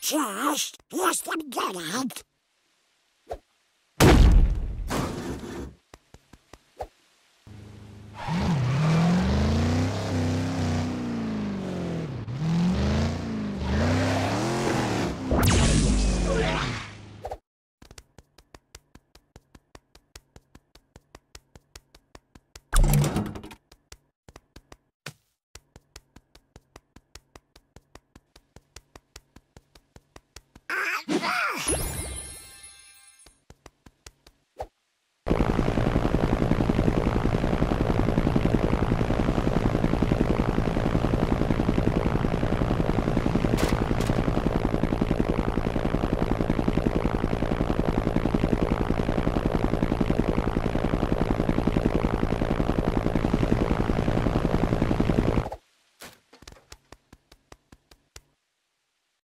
Just jestem out. Ah!